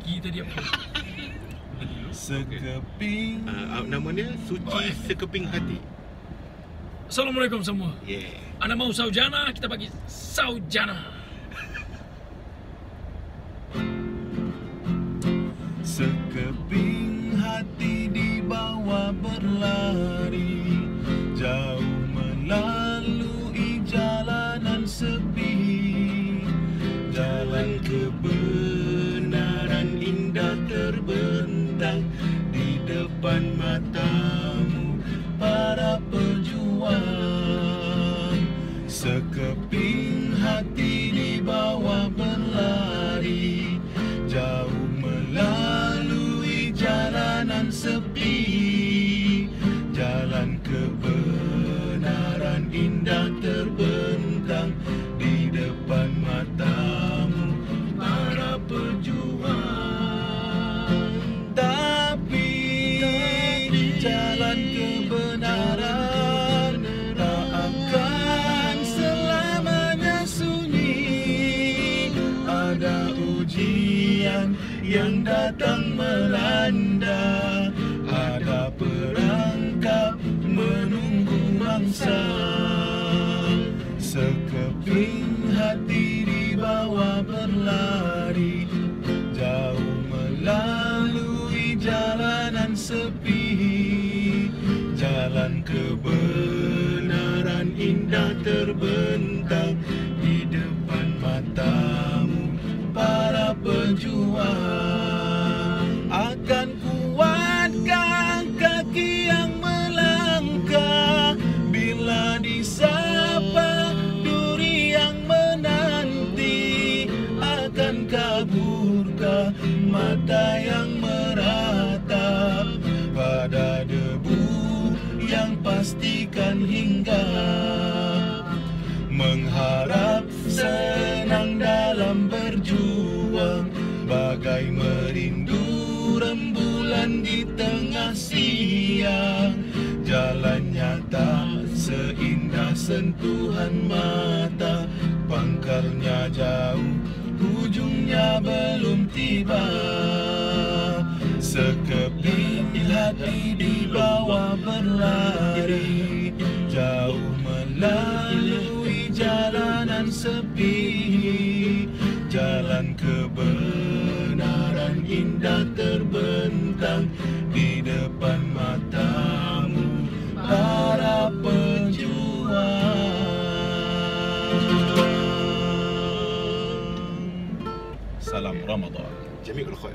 lagi tadi apa? Sekeping Uh, nama dia Suci Oh, eh. Sekeping Hati. Assalamualaikum semua. Yeah. Anda mau saujana? Kita bagi saujana. Sekeping hati dibawa berlari Jauh melalui jalanan sepi pejuang Sekeping yang datang melanda. Ada perangkap menunggu mangsa. Sekeping hati dibawa berlari Jauh melalui jalanan sepi. Jalan kebenaran indah terbentang Di depan matamu para pejuang mata yang meratap Pada debu yang pastikan hingga Mengharap senang dalam berjuang Bagai merindu rembulan di tengah siang. Jalannya tak seindah sentuhan mata Pangkalnya jauh, tiba Sekeping hati dibawa berlari Jauh melalui jalanan sepi. Jalan kebenaran indah terbentang Di depan matamu para pejuang Salam Ramadan 煎饼搁这儿